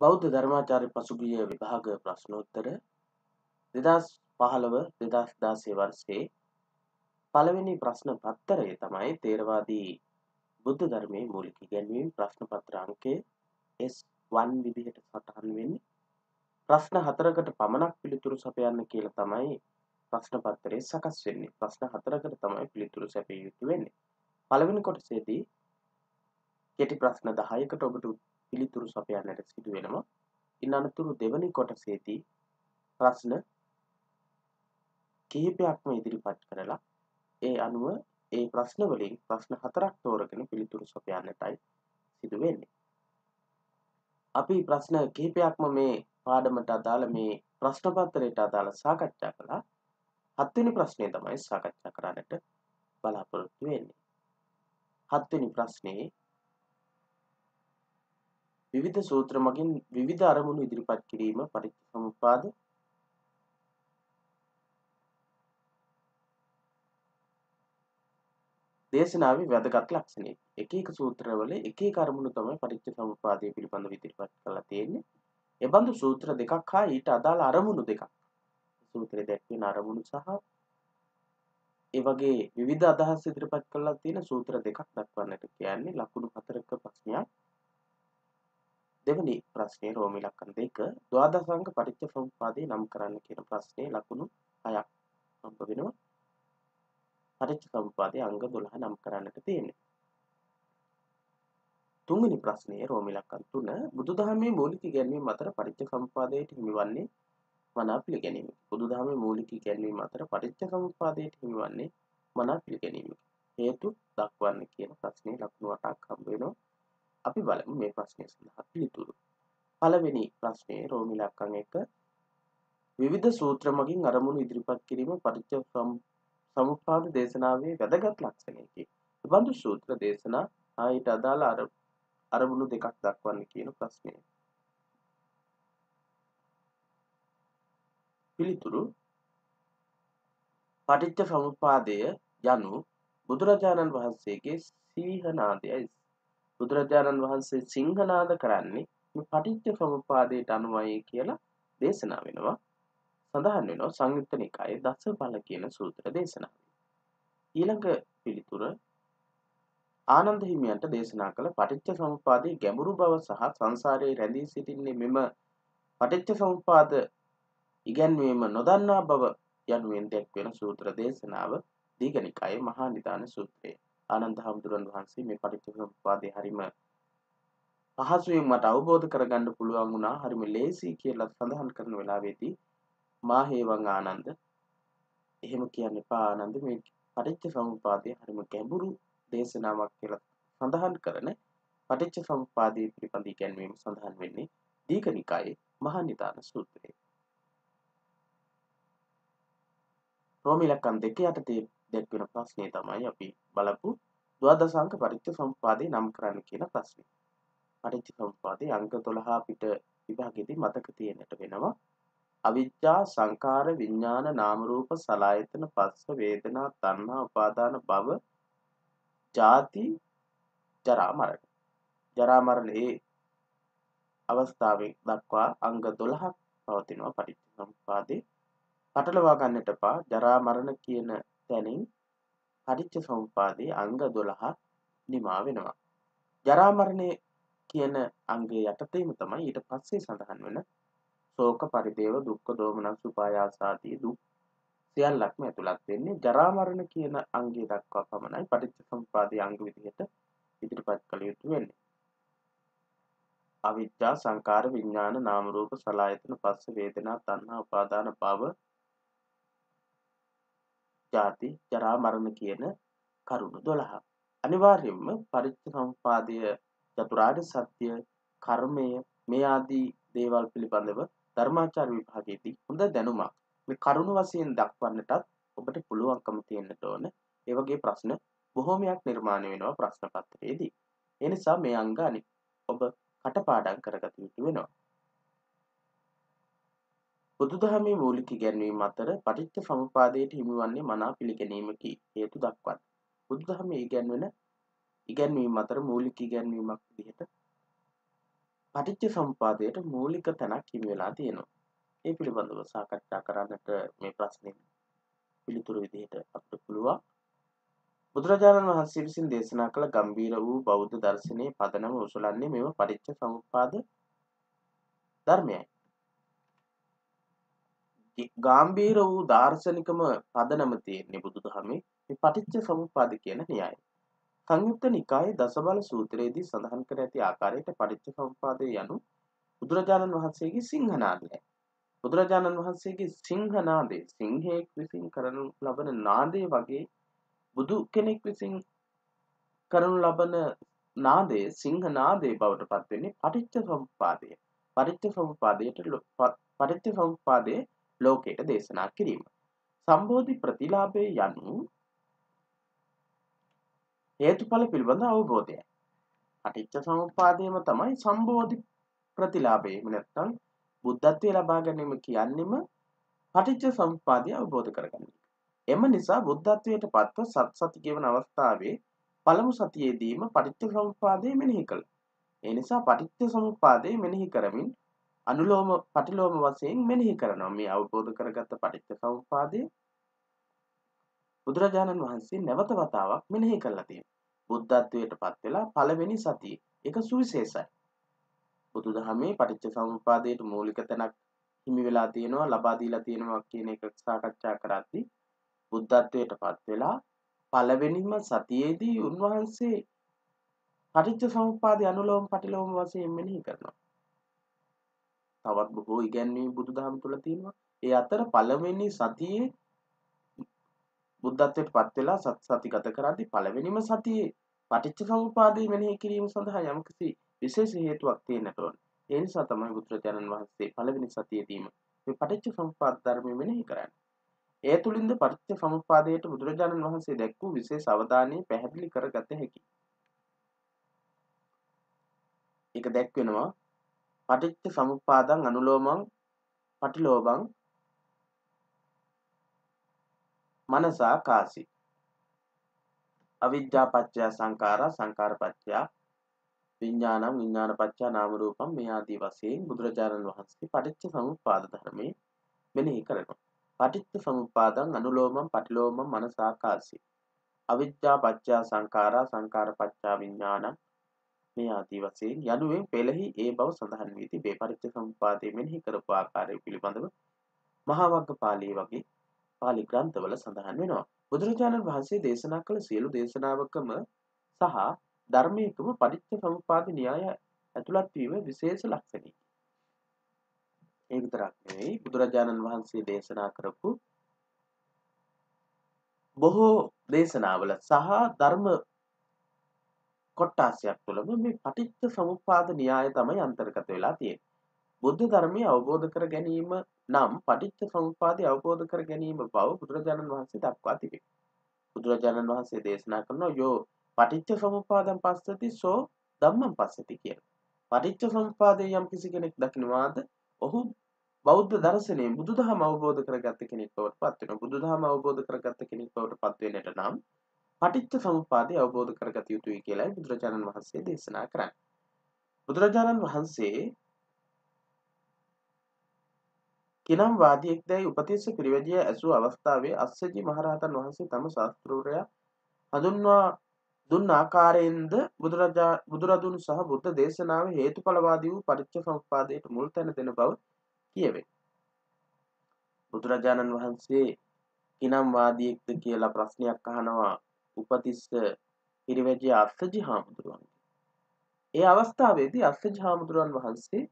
බෞද්ධ ධර්මාචාර්ය පසුගිය විභාග ප්‍රශ්නෝත්තර දෙදස් පහළව දෙදස් දාසේ වර්ෂයේ පළවෙනි ප්‍රශ්න පත්තරය තමයි තේරවාදී බුද්ධ ධර්මයේ මූලික ඉගැන්වීම් ප්‍රශ්න පත්‍ර අංකය S1 විදිහට සටහන් වෙන්නේ. ප්‍රශ්න හතරකට පමණක් පිළිතුරු සපයන්න කියලා තමයි ප්‍රශ්න පත්තරේ සකස් වෙන්නේ. ප්‍රශ්න හතරකට තමයි පිළිතුරු සැපිය යුතු වෙන්නේ. පළවෙනි කොටසේදී කෙටි ප්‍රශ්න 10කට ඔබට පිළිතුරු සපයන්නට සිදු වෙනවා. ඉන් අනතුරු දෙවැනි කොටසේදී ප්‍රශ්න කිහිපයක්ම ඉදිරිපත් කරලා ඒ අනුව ඒ ප්‍රශ්න වලින් ප්‍රශ්න හතරක් තෝරගෙන පිළිතුරු සපයන්නටයි සිදු වෙන්නේ. අපි ප්‍රශ්න කිහිපයක්ම මේ පාඩමට අදාළ මේ ප්‍රශ්න පත්‍රයට අදාළ සාකච්ඡා කළා. හත්වෙනි ප්‍රශ්නය තමයි සාකච්ඡා කරන්නට බලාපොරොත්තු වෙන්නේ. හත්වෙනි ප්‍රශ්නේ විවිධ සූත්‍ර මගින් විවිධ අරමුණු ඉදිරිපත් කිරීම පටිච්චසමුප්පාද දේශනාවේ වැදගත් ලක්ෂණය. එක එක සූත්‍රවල එක එක අරමුණු තමයි පටිච්චසමුප්පාදය පිළිබඳව ඉදිරිපත් කරලා තියෙන්නේ. එබඳු සූත්‍ර දෙකක් හා ඊට අදාළ අරමුණු දෙකක්. සූත්‍රයේ දැක්වෙන අරමුණු සහ ඒ වගේ විවිධ අදහස් ඉදිරිපත් කරලා තියෙන සූත්‍ර දෙකක් දක්වන්නට කියන්නේ ලකුණු හතරක ප්‍රශ්නයක්. දෙවැනි ප්‍රශ්නේ රෝම ඉලක්කන දෙක ද්වාදසංග පටිච්ච සමුප්පාදය නම් කරන්න කියන ප්‍රශ්නේ ලකුණු හයක් හම්බ වෙනවා. පටිච්ච සමුප්පාදයේ අංග 12 නම් කරන්නට තියෙන්නේ. තුන්වෙනි ප්‍රශ්නයේ රෝම ඉලක්කන 3 බුදුදහමේ මූලික ඉගැන්වීම් අතර පටිච්ච සමුප්පාදයට හිමිවන්නේ මනා පිළිගැනීම. බුදුදහමේ මූලික ඉගැන්වීම් අතර පටිච්ච සමුප්පාදයට හිමිවන්නේ මනා පිළිගැනීම. හේතු දක්වන්න කියන ප්‍රශ්නේ ලකුණු 8ක් හම්බ වෙනවා. අපි බලමු මේ ප්‍රශ්නය සඳහා පිළිතුරු. පළවෙනි ප්‍රශ්නයේ රෝම ඉලක්කම් 1 විවිධ සූත්‍ර මගින් අරමුණු ඉදිරිපත් කිරීම පටිච්ච සමුප්පාද දේශනාවේ වැදගත් ලක්ෂණයකි. බඳු සූත්‍ර දේශනා ආයිට අදාළ අරමුණු දෙකක් දක්වන්න කියන ප්‍රශ්නය. පිළිතුරු පටිච්ච සමුප්පාදය යනු බුදුරජාණන් වහන්සේගේ සීහනාදයයි බුදුරජාණන් වහන්සේ සිංහනාද කරන්නේ පටිච්ච සමුපාදයට අනුවයි කියලා දේශනා වෙනවා සඳහන් වෙනවා සංයුත්ත නිකායේ දස බල කියන සූත්‍ර දේශනාව. ඊළඟ පිළිතුර ආනන්ද හිමියන්ට දේශනා කළ පටිච්ච සමුපාදයේ ගැඹුරු බව සහ සංසාරයේ රැඳී සිටින්නේ මෙම පටිච්ච සමුපාද ඉගැන්වීම නොදන්නා බව යනුවෙන් දැක්වෙන සූත්‍ර දේශනාව දීඝනිකායේ මහා නිදාන සූත්‍රය. ආනන්ද හාමුදුරන් වහන්සේ මේ පටිච්චසමුප්පාදේ හරිම පහසුවෙන් මට අවබෝධ කරගන්න පුළුවන් වුණා. හරිම ලේසි කියලා සඳහන් කරන වෙලාවේදී මා හේවන් ආනන්ද. එහෙම කියන්න එපා ආනන්ද. මේ පටිච්ච සමුප්පාදය හරිම ගැඹුරු දේශනාවක් කියලා සඳහන් කරන පටිච්ච සමුප්පාදයේ පිළිබඳ ඉගැන්වීම සඳහන් වෙන්නේ දීඝනිකායේ මහා නිදාන සූත්‍රයේ. රෝමිලකන් දෙක යටතේ දැක්වෙන ප්‍රශ්නය තමයි අපි බලපු ද්වාදසාංක පරිච්ඡ සම්පාදේ නම් කරන්න කියන ප්‍රශ්නේ. පරිච්ඡ සම්පාදේ අංක 12 අපිට විභාගෙදී මතක තියෙන්නට වෙනවා. අවිජ්ජා සංකාර විඥාන නාම රූප සලආයතන පස්ස වේදනා තණ්හා උපාදාන භව ජාති ජරා මරණ. ජරා මරණ ඒ අවස්ථාවේ දක්වා අංග 12ක් පවතිනවා පරිච්ඡ සම්පාදේ. පටලවා ගන්නට එපා ජරා මරණ කියන තැනින් පටිච්ච සමුපාදයේ අංග 12 නිමා වෙනවා. ජරා මරණය කියන අංගයේ යටතේම තමයි ඊට පස්සේ සඳහන් වෙන ශෝක පරිදේව දුක්ඛ දෝමනස් උපායාස ආදී දුක් සියල්ලක්ම ඇතුළත් වෙන්නේ ජරා මරණ කියන අංගය දක්වා පමණයි පටිච්ච සමුපාදයේ අංග විදිහට ඉදිරිපත් කළ යුතු වෙන්නේ. අවිද්‍යා සංකාර විඥාන නාම රූප සලආයතන පස්ස වේදනා තණ්හා උපාදාන භව ජාති ජරා මරණ කියන කරුණු 12. අනිවාර්යයෙන්ම පරිච්ඡ සම්පාදය චතුරාර්ය සත්‍ය කර්මය මේ ආදී දේවල් පිළිබඳව ධර්මාචාර විභාගයේදී හොඳ දැනුමක් මේ කරුණු වශයෙන් දක්වන්නටත් ඔබට පුළුවන්කම තියෙන්නට ඕන. ඒ වගේ ප්‍රශ්න බොහෝමයක් නිර්මාණය වෙනවා ප්‍රශ්න පත්‍රයේදී. ඒ නිසා මේ අංග ඔබ කටපාඩම් කරගත යුතු වෙනවා. බුදුදහමේ මූලික ඉගැන්වීම් අතර පටිච්ච සමුපාදයට හිමිවන්නේ මනා පිළිගැනීමකි හේතු දක්වන්න. බුදුදහමේ ඉගැන්වෙන ඉගැන්වීම් අතර මූලික ඉගැන්වීමක් විදිහට පටිච්ච සමුපාදයට මූලික තැනක් හිමි වෙලා තියෙනවා. ඒ පිළිබඳව සාකච්ඡා කරන්නට මේ ප්‍රශ්නේ පිළිතුරු විදිහට අපිට පුළුවන්. බුදුරජාණන් වහන්සේ විසින් දේශනා කළ ගම්බීර වූ බෞද්ධ දර්ශනයේ පදනම උසලන්නේ මෙම පටිච්ච සමුප්පාද ධර්මයයි. ගාම්භීර වූ දාර්ශනිකම පදනම තියෙන්නේ බුදුදහමේ මේ පටිච්ච සමුප්පාද කියන න්‍යායය. සංයුක්ත නිකායේ දසබල සූත්‍රයේදී සඳහන් කර ඇති ආකාරයට පටිච්ච සමුප්පාදය යනු බුදුරජාණන් වහන්සේගේ සිංහනාදයයි. බුදුරජාණන් වහන්සේගේ සිංහනාදේ සිංහයෙක් විසින් කරනු ලබන නාදය වගේ බුදු කෙනෙක් විසින් කරනු ලබන නාදය සිංහනාදේ බවට පත්වෙන්නේ පටිච්ච සමුප්පාදය. පටිච්ච සමුප්පාදයට පටිච්ච සමුප්පාදයේ ලෝකයට දේශනා කිරීම. සම්බෝධි ප්‍රතිලාභය යනු හේතුඵල පිළිබඳ අවබෝධයයි. පටිච්ච සමුප්පාදයම තමයි සම්බෝධි ප්‍රතිලාභය. එහෙම නැත්නම් බුද්ධත්වයේ ලබා ගැනීම කියන්නෙම පටිච්ච සමුප්පාදය අවබෝධ කරගන්න. එම නිසා බුද්ධත්වයට පත්ව සත් සති ගෙවන අවස්ථාවේ පළමු සතියේදීම පටිච්ච සමුප්පාදය මෙනෙහි කළා. ඒ නිසා පටිච්ච සමුප්පාදය මෙනෙහි කරමින් අනුලෝම පටිලෝම වශයෙන් මෙනෙහි කරනවා මේ අවබෝධ කරගත්ත පටිච්ච සමුප්පාදය බුදුරජාණන් වහන්සේ නැවත වතාවක් මෙනෙහි කරලා තියෙනවා. බුද්ධත්වයට පත් වෙලා පළවෙනි සතියේ ඒක සුවිශේෂයි. බුදුදහමේ පටිච්ච සමුප්පාදයට මූලික තැනක් හිමි වෙලා තියෙනවා ලබා දීලා තියෙනවා කියන එක සාකච්ඡා කරද්දී බුද්ධත්වයට පත් වෙලා පළවෙනිම සතියේදී උන්වහන්සේ පටිච්ච සමුප්පාදය අනුලෝම පටිලෝම වශයෙන් මෙනෙහි කරනවා. තවත් බොහෝ ඉගැන්වීම් බුදුදහම තුළ තියෙනවා. ඒ අතර පළවෙනි සතියේ බුද්ධත්වයට පත් වෙලා සත් සති ගත කරද්දී පළවෙනිම සතියේ පටිච්ච සමුප්පාදය මෙනෙහි කිරීම සඳහා යම්කිසි විශේෂ හේතුවක් තියෙන්නට ඕන. ඒ නිසා තමයි බුදුරජාණන් වහන්සේ පළවෙනි සතියේදීම මේ පටිච්ච සමුප්පාද ධර්මය මෙනෙහි කරන්නේ. ඒ තුලින්ද පටිච්ච සමුප්පාදයට බුදුරජාණන් වහන්සේ දැක් වූ විශේෂ අවධානය පැහැදිලි කරගත හැකියි. ඒක දැක්වෙනවා පටිච්ච සමුප්පාදං අනුලෝමං පටිලෝභං මනසා කාසි. අවිද්‍යා පත්‍ය සංඛාරා සංඛාර පත්‍ය විඥානම් විඥාන පත්‍ය නාම රූපම් මේ ආදී වශයෙන් බුදුරජාණන් වහන්සේ පටිච්ච සමුප්පාද ධර්මයේ මෙනෙහි කරනවා. පටිච්ච සමුප්පාදං අනුලෝමං පටිලෝමං මනසා කාසි. අවිද්‍යා පත්‍ය සංඛාරා සංඛාර පත්‍ය විඥානම් මේ ආදී වශයෙන් යනුවෙන් පෙළෙහි ඒ බව සඳහන් වී තිබේ. පරිච්ඡ සමුප්පාදයේ මෙනෙහි කරපු ආකාරය පිළිබඳව මහා වග්ගපාළී වගේ පාලි ග්‍රන්ථවල සඳහන් වෙනවා. බුදුරජාණන් වහන්සේ දේශනා කළ සියලු දේශනාවකම සහ ධර්මයකම පටිච්ච සමුප්පාද න්‍යාය ඇතුළත් වීම විශේෂ ලක්ෂණයි. ඒ විතරක් නෙවෙයි බුදුරජාණන් වහන්සේ දේශනා කරපු බොහෝ දේශනාවල සහ ධර්ම කොට්ටාසයක් තුළම මේ පටිච්ච සමුප්පාද න්‍යාය තමයි අන්තර්ගත වෙලා තියෙන්නේ. බුද්ධ ධර්මය අවබෝධ කර ගැනීම නම් පටිච්ච සමුප්පාදය අවබෝධ කර ගැනීම බව බුදුරජාණන් වහන්සේ දක්වා තිබේ. බුදුරජාණන් වහන්සේ දේශනා කරනවා යෝ පටිච්ච සමුප්පාදං පස්සති සෝ ධම්මං පස්සති කියලා. පටිච්ච සමුප්පාදය යම් කිසි කෙනෙක් දකිනවාද ඔහු බෞද්ධ දර්ශනයෙන් බුදුදහම අවබෝධ කරගත්ත කෙනෙක් බවට පත් වෙනවා. බුදුදහම අවබෝධ කරගත්ත කෙනෙක් බවට පත් වෙන්නට නම් පටිච්ච සමුප්පාදය අවබෝධ කරගත යුතුයි කියලායි බුදුරජාණන් වහන්සේ දේශනා කරන්නේ. බුදුරජාණන් වහන්සේ කිනම් වාදියෙක් දැයි උපතිස්ස පිරිවැජිය ඇසූ අවස්ථාවේ අස්සජි මහරහතන් වහන්සේ තම ශාස්ත්‍රූරයා හඳුන්වා දුන් ආකාරයෙන්ද බුදුරජා බුදුරදුන් සහ බුද්ධ දේශනාව හේතුඵලවාදී වූ පරිච්ඡ සමුප්පාදයට මුල් තැන දෙන බව කියවේ. බුදුරජාණන් වහන්සේ කිනම් වාදියෙක්ද කියලා ප්‍රශ්නයක් අහනවා උපතිස්ස පිරිවැජිය අස්සජි හාමුදුරුවන්ගේ. ඒ අවස්ථාවේදී අස්සජි හාමුදුරුවන් වහන්සේ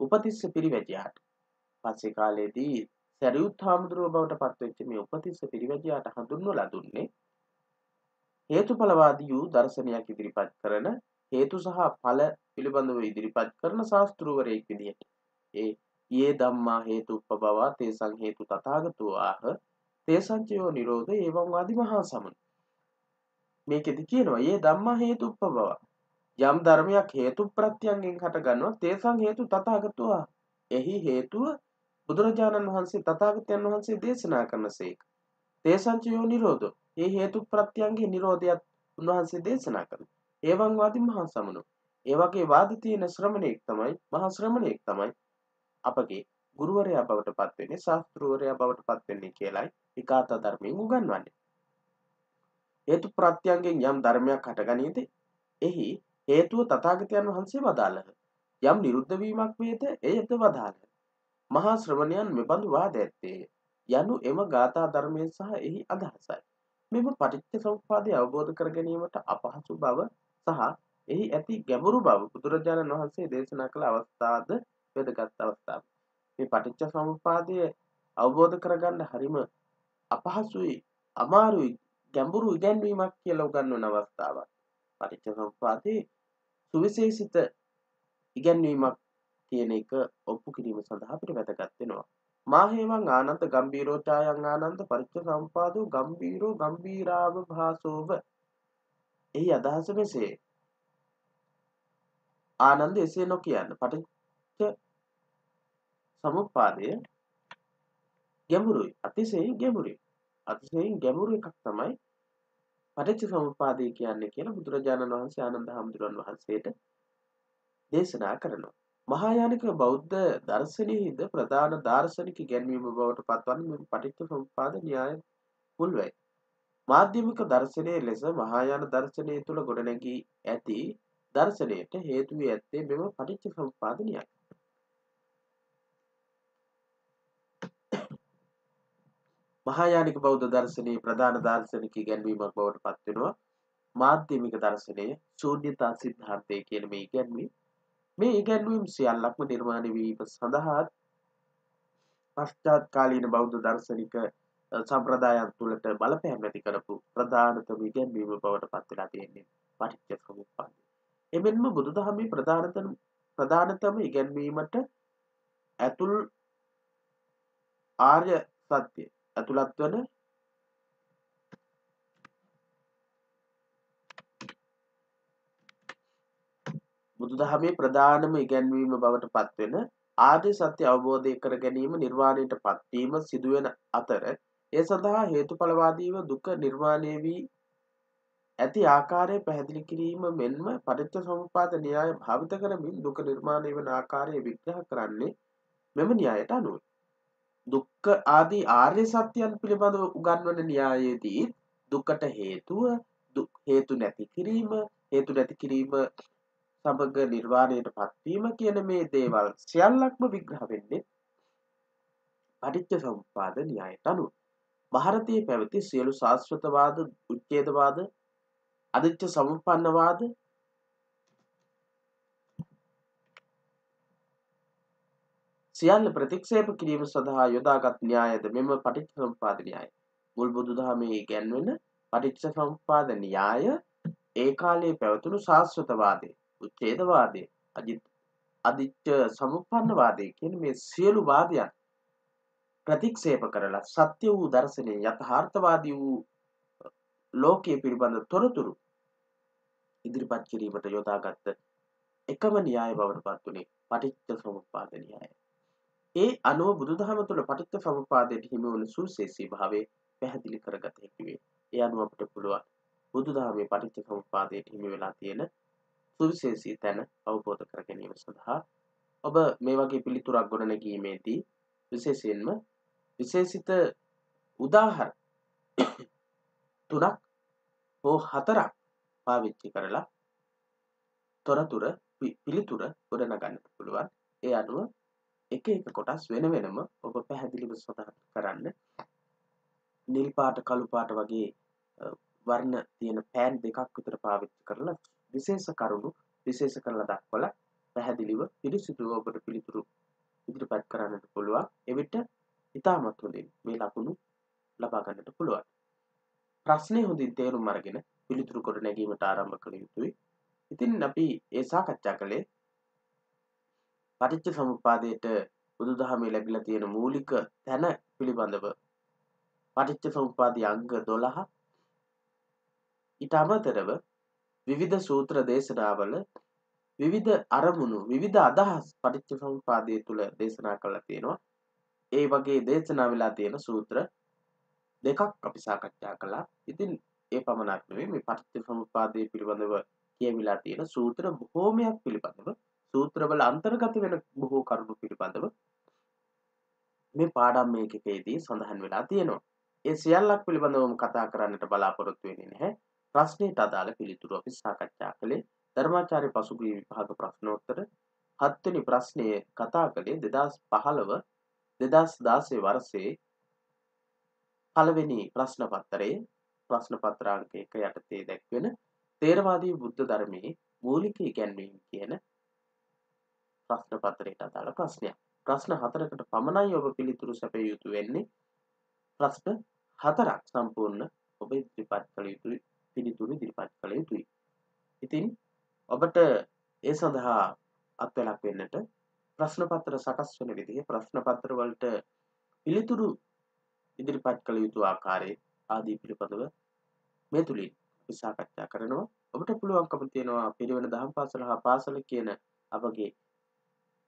උපතිස්ස පිරිවැජියාට පස්සේ කාලයේදී සැරියුත් හාමුදුරුව බවට පත්වෙච්ච මේ උපතිස්ස පිරිවැජියාට හඳුන්වලා දුන්නේ හේතුඵලවාදී වූ දර්ශනයක් ඉදිරිපත් කරන හේතු සහ ඵල පිළිබඳව ඉදිරිපත් කරන ශාස්ත්‍රූවරයෙක් විදිහට ඒ යේ ධම්මා හේතුප්පබවා තේසං හේතු තථාගතෝ ආහ තේසංචයෝ නිරෝධ ඒවං වාදි මහා සමන මේකෙදි කියනවා ඒ ධම්මා හේතුප්පබව යම් ධර්මයක් හේතු ප්‍රත්‍යයෙන් හටගන්නවා තේසං හේතු තථාගතෝ. එහි හේතුව බුදුරජාණන් වහන්සේ තථාගතයන් වහන්සේ දේශනා කරනසේක තේසංචයෝ නිරෝධෝ. ඒ හේතු ප්‍රත්‍යයන්ගේ නිරෝධයත් උන්වහන්සේ දේශනා කරනවා ඒවන් වාදි මහා සමනෝ. ඒ වගේ වාද තියෙන ශ්‍රමණයෙක් තමයි මහා ශ්‍රමණයෙක් තමයි අපගේ ගුරුවරයා බවට පත් වෙන්නේ ශාස්ත්‍රවරයා බවට පත් වෙන්නේ කියලායි විකාත ධර්මයෙන් උගන්වන්නේ. හේතු ප්‍රත්‍යයෙන් යම් ධර්මයක් හටගනීද එහි හේතුව තථාගතයන් වහන්සේ වදාළහ. යම් නිරුද්ධ වීමක් වේද එයද වදාළහ. මහා ශ්‍රවණයන් මෙබඳු වාද ඇත්තේ යනු එම ගාථා ධර්මය සහ එහි අදහසයි. මෙම පටිච්ච සමුප්පාදය අවබෝධ කර ගැනීමට අපහසු බව සහ එහි ඇති ගැඹුරු බව බුදුරජාණන් වහන්සේ දේශනා කළ අවස්ථාද වැදගත් අවස්ථාව. මේ පටිච්ච සමුප්පාදය අවබෝධ කරගන්න හරිම අපහසුයි අමාරුයි ගැඹුරු ඉගැන්වීමක් කියලා උගන්වන අවස්ථාවක්. පටිච්ච සමුප්පාදයේ සුවිශේෂිත ඉගැන්වීමක් කියන එක ඔප්පු කිරීම සඳහා අපිට වැදගත් වෙනවා. මාහේවං ආනන්ද ගම්බීරෝ ඡායං ආනන්ද පරිච්ඡ සම්පාදෝ ගම්බීරෝ ගම්බීරාව භාසෝව. එහි අදහස මෙසේ. ආනන්ද එසේ නොකියන්න. පටිච්ච සමුප්පාදය ගැඹුරුයි. අතිශයින් ගැඹුරුයි. අතිශයින් ගැඹුරු එකක් තමයි පටිච්ච සමුප්පාදය කියන්නේ කියලා බුදුරජාණන් වහන්සේ ආනන්ද හාමුදුරන් වහන්සේට දේශනා කරනවා මහායානික බෞද්ධ දර්ශනයෙහිද ප්‍රධාන දාර්ශනික ගැන්වීම බවට පත්වන්නේ මේ පටිච්ච සමුප්පාද න්‍යාය මුල්වයි. මාධ්‍යමික දර්ශනය ලෙස මහායාන දර්ශනය තුළ ගොඩනැගී ඇති දර්ශනයට හේතු වී ඇත්තේ මෙම පටිච්ච සමුප්පාද න්‍යාය. මහායානික බෞද්ධ දර්ශනයේ ප්‍රධාන දාර්ශනික ගැන්වීමක් බවට පත්වෙනවා මාධ්‍යමික දර්ශනය ශූන්‍යතා සිද්ධාර්ථය කියන මේ ඉගැන්වීම මේ ඉගැන්වීම් සියල්ලක්ම නිර්මාණය වීම සඳහා පශ්චාත් කාලීන බෞද්ධ දර්ශනික සම්ප්‍රදායන් තුළට බලපෑම් ඇති කරපු ප්‍රධානතම ඉගැන්වීම බවට පත් වෙලා තියෙන්නේ පටිච්ච සමුප්පාදය. එමෙන්ම බුදුදහමේ ප්‍රධානතම ප්‍රධානතම ඉගැන්වීමට ඇතුල් ආර්ය සත්‍ය ඇතුළත් වන බුදුදහමේ ප්‍රධානම ඉගැන්වීම බවට පත්වෙන ආර්ය සත්‍ය අවබෝධය කර ගැනීම නිර්වාණයට පත්වීම සිදුවෙන අතර ඒ සඳහා හේතුඵලවාදීව දුක නිර්මාණය වී ඇති ආකාරය පැහැදිලි කිරීම මෙන්ම පටිච්ච සමුප්පාද න්‍යාය භාවිත කරමින් දුක නිර්මාණය වන ආකාරය විග්‍රහ කරන්නේ මෙම න්‍යායට අනුව. දුක්ඛ ආදී ආර්ය සත්‍යයන් පිළිබඳව උගන්වන න්‍යායයේදී දුකට හේතුව හේතු නැති කිරීම හේතු නැති කිරීම සමග නිර්වාණයට පත්වීම කියන මේ දේවල් සියල්ලක්ම විග්‍රහ වෙන්නේ පටිච්ච සමුප්පාද න්‍යායට අනුව. ಭಾರತයේ පැවති සියලු ශාස්ත්‍රතවාද උච්ඡේදවාද අදිච්ච සමුප්පන්නවාද සියල්ල ප්‍රතික්ෂේප කිරීම සඳහා යොදාගත් න්‍යායද මෙම පටිච්ච සමුප්පාද න්‍යාය. මුල් බුදුදහමේ ඉගැන්වෙන පටිච්ච සමුප්පාද න්‍යාය ඒ කාලයේ පැවතුණු ශාස්ත්‍රතවාදය උච්ඡේදවාදය අජිත් අදිච්ච සමුප්පන්නවාදය කියන මේ සියලු වාදයන් ප්‍රතික්ෂේප කරලා සත්‍ය වූ දර්ශනය යථාර්ථවාදී වූ ලෝකයේ පිළිබඳ තොරතුරු ඉදිරිපත් කිරීමට යොදාගත්ත එකම න්‍යාය බවට පත් වුණේ පටිච්ච සමුප්පාද න්‍යායයි. ඒ අනුව බුදුදහම තුළ පටිච්ච සමුප්පාදයට හිමි වුණු සුවිශේෂී භාවය පැහැදිලි කරගත හැකි වේ. ඒ අනුව අපිට පුළුවන් බුදුදහමේ පටිච්ච සමුප්පාදයට හිමි වෙලා තියෙන සුවිශේෂී තැන අවබෝධ කර ගැනීම සඳහා ඔබ මේ වගේ පිළිතුරක් ගොඩනැගීමේදී විශේෂයෙන්ම විශේෂිත උදාහර තුනක් හෝ හතරක් පාවිච්චි කරලා තොරතුර පිළිතුර ගොඩනගන්න පුළුවන් ඒ අනුව එක එක කොටස් වෙන වෙනම ඔබ පැහැදිලිව සඳහන් කරන්න. නිල් පාට කළු පාට වගේ වර්ණ තියෙන පෑන් දෙකක් විතර පාවිච්චි කරලා විශේෂ කරුණු විශේෂ කරලා දක්වලා පැහැදිලිව පිළිසිතුව ඔබට පිළිතුරු ඉදිරිපත් කරන්නට පුළුවන්. එවිට ඉතාමත් හොඳින් මේ ලකුණු ලබා ගන්නට පුළුවන්. ප්‍රශ්නය හොඳින් තේරුම් අරගෙන පිළිතුරු කොට නැගීමට ආරම්භ කළ යුතුයි. ඉතින් අපි ඒ සාකච්ඡා කළේ පටිච්ච සමුපාදයට බුදුදහමේ ලැබිලා තියෙන මූලික තැන පිළිබඳව පටිච්ච සමුපාදී අංග 12 ඊට අමතරව විවිධ සූත්‍ර දේශනාවල විවිධ අරමුණු විවිධ අදහස් පටිච්ච සමුපාදය තුළ දේශනා කරලා තියෙනවා. ඒ වගේ දේශනා වෙලා තියෙන සූත්‍ර දෙකක් අපි සාකච්ඡා කළා. ඉතින් ඒ පමණක් නෙවෙයි මේ පටිච්ච සමුපාදය පිළිබඳව කියවිලා තියෙන සූත්‍ර බොහෝමයක් පිළිබඳව සූත්‍රවල අන්තර්ගත වෙන බොහෝ කරුණු පිළිබඳව මේ පාඩම් මේකකේදී සඳහන් වෙලා තියෙනවා. ඒ සියල්ලක් පිළිබඳවම කතා කරන්නට බලාපොරොත්තු වෙන්නේ නැහැ. ප්‍රශ්නයට අදාළ පිළිතුරු අපි සාකච්ඡා කළේ ධර්මාචාර්ය පසුගිය විභාග ප්‍රශ්නෝත්තර හත්වෙනි ප්‍රශ්නය කතා කළේ 2015 2016 වර්ෂයේ පළවෙනි ප්‍රශ්න පත්තරයේ ප්‍රශ්න පත්‍රාංක 1 යටතේ දැක්වෙන තේරවාදී බුද්ධ ධර්මයේ මූලික ඉගැන්වීම් කියන ප්‍රශ්න පත්‍රයට අදාළ ප්‍රශ්නයක්. ප්‍රශ්න හතරකට පමණයි ඔබ පිළිතුරු සැපිය යුතු වෙන්නේ. ප්‍රශ්න හතරක් සම්පූර්ණ ඔබ ඉදිරිපත් කළ යුතුයි පිළිතුරු ඉදිරිපත් කළ යුතුයි. ඉතින් ඔබට ඒ සඳහා අත්වලක් වෙන්නට ප්‍රශ්න පත්‍ර සකස් වන විදිහ ප්‍රශ්න පත්‍ර වලට පිළිතුරු ඉදිරිපත් කළ යුතු ආකාරය ආදී පිළිබඳව මේ තුලින් සාකච්ඡා කරනවා. ඔබට පුළුවන්කම තියෙනවා පිරිවෙන දහම් පාසල හා පාසල කියන අපගේ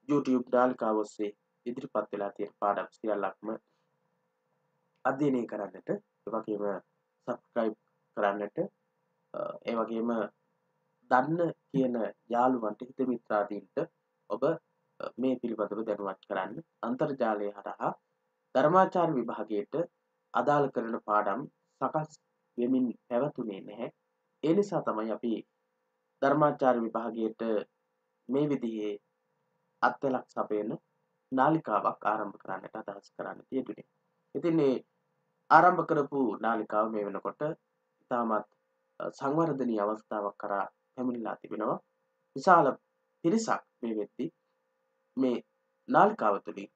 YouTube නාලිකාව ඔස්සේ ඉදිරිපත් වෙලා තියෙන පාඩම් සියල්ලක්ම අධ්‍යයනය කරන්නට ඒ වගේම subscribe කරන්නට ඒ වගේම දන්න කියන යාළුවන්ට හිත මිත්‍රාදීන්ට ඔබ මේ පිළිබඳව දැනුවත් කරන්න අන්තර්ජාලය හරහා ධර්මාචාර විභාගයට අදාළ කරන පාඩම් සකස් වෙමින් පැවතුනේ නැහැ. ඒ නිසා තමයි අපි ධර්මාචාර විභාගයට මේ විදිහේ අත්වලක් සපයන නාලිකාවක් ආරම්භ කරන්නට අදහස් කරන්න තියෙන්නේ. ඉතින් මේ ආරම්භ කරපු නාලිකාව මේ වෙනකොට ඉතාමත් සංවර්ධනීය අවස්ථාවක් කරා පැමිණිලා තිබෙනවා. විශාල පිරිසක් මේ වෙද්දී මේ නාලිකාව තුළින්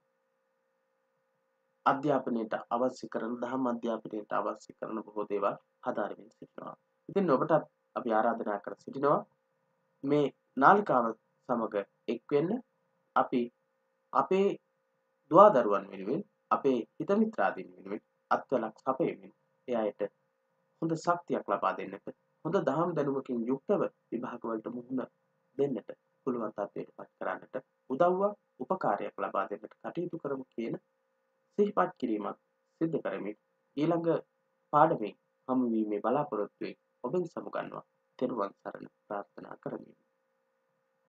අධ්‍යාපනයට අවශ්‍ය කරන දහම් අධ්‍යාපනයට අවශ්‍ය කරන බොහෝ දේවල් හදාරමින් සිටිනවා. ඉතින් ඔබටත් අපි ආරාධනා කර සිටිනවා මේ නාලිකාව සමග එක්වෙන්න අපි අපේ දුවාදරුවන් වෙනුවෙන් අපේ හිතමිත්‍රාදීන් වෙනුවෙන් අත්වලක් සපයමින් එයායට හොඳ ශක්තියක් ලබා දෙන්නට හොඳ දහම් දැනුමකින් යුක්තව විභාගවලට මුහුණ දෙන්නට පුළුවන් තත්ත්වයට පත් කරන්නට උදව්වක් උපකාරයක් ලබා දෙන්නට කටයුතු කරමු කියන සිහිපත් කිරීමක් සිද්ධ කරමින් ඊළඟ පාඩමින් හමුවීමේ බලාපොරොත්තුවෙන් ඔබෙන් සමුගන්නවා තෙරුවන් සරණ ප්‍රාර්ථනා කරමින්